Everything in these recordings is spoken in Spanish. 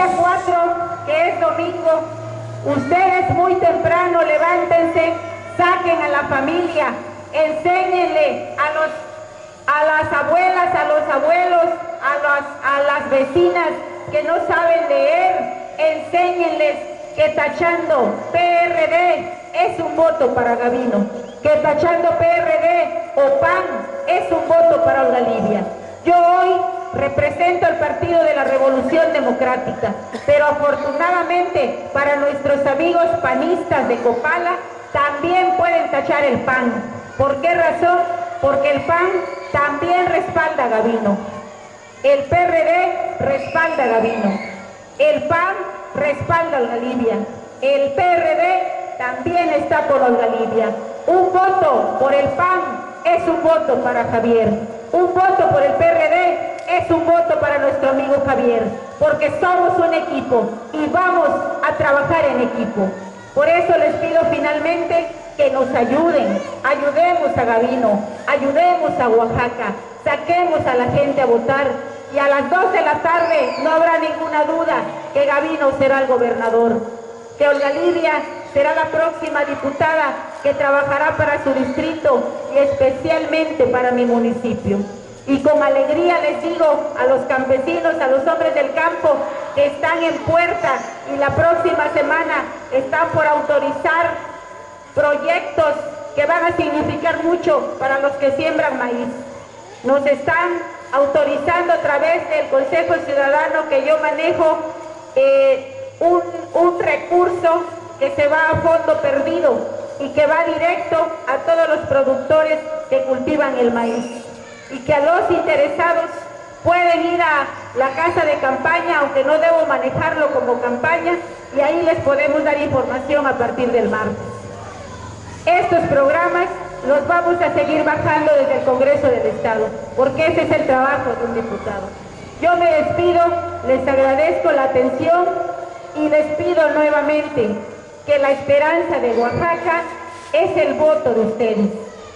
día 4, que es domingo, ustedes muy temprano levántense, saquen a la familia, enséñenle a, los, a las abuelas, a los abuelos, a las, a las vecinas que no saben leer, enséñenles que tachando PRD es un voto para Gavino, que tachando PRD represento al Partido de la Revolución Democrática, pero afortunadamente para nuestros amigos panistas de Copala también pueden tachar el PAN. ¿Por qué razón? Porque el PAN también respalda a Gavino. El PRD respalda a Gavino. El PAN respalda a Olga. El PRD también está por Olga Livia. Un voto por el PAN es un voto para Javier. Un voto por el PRD es un voto para nuestro amigo Javier, porque somos un equipo y vamos a trabajar en equipo. Por eso les pido finalmente que nos ayuden, ayudemos a Gavino, ayudemos a Oaxaca, saquemos a la gente a votar y a las 2 de la tarde no habrá ninguna duda que Gavino será el gobernador, que Olga Lidia será la próxima diputada que trabajará para su distrito y especialmente para mi municipio. Y con alegría les digo a los campesinos, a los hombres del campo que están en puerta y la próxima semana están por autorizar proyectos que van a significar mucho para los que siembran maíz. Nos están autorizando a través del Consejo Ciudadano que yo manejo eh, un, un recurso que se va a fondo perdido y que va directo a todos los productores que cultivan el maíz y que a los interesados pueden ir a la casa de campaña, aunque no debo manejarlo como campaña, y ahí les podemos dar información a partir del martes. Estos programas los vamos a seguir bajando desde el Congreso del Estado, porque ese es el trabajo de un diputado. Yo me despido, les agradezco la atención y les pido nuevamente que la esperanza de Oaxaca es el voto de ustedes,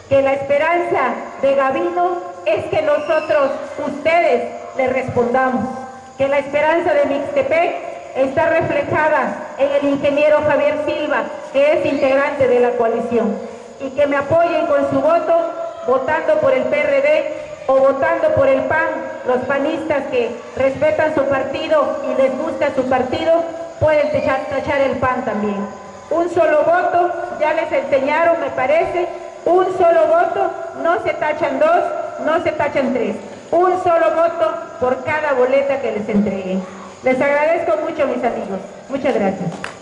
que la esperanza de Gavino es que nosotros, ustedes, le respondamos. Que la esperanza de Mixtepec está reflejada en el ingeniero Javier Silva, que es integrante de la coalición, y que me apoyen con su voto, votando por el PRD o votando por el PAN, los panistas que respetan su partido y les gusta su partido, pueden tachar el PAN también. Un solo voto, ya les enseñaron, me parece, un solo voto, no se tachan dos, no se tachan tres. Un solo voto por cada boleta que les entregue. Les agradezco mucho, mis amigos. Muchas gracias.